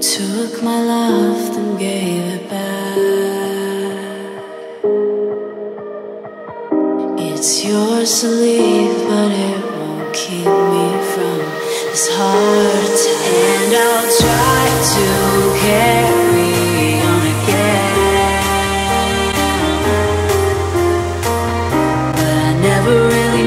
took my love, and gave it back. It's yours to leave, but it won't keep me from this heart. And I'll try to carry on again. But I never really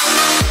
Thank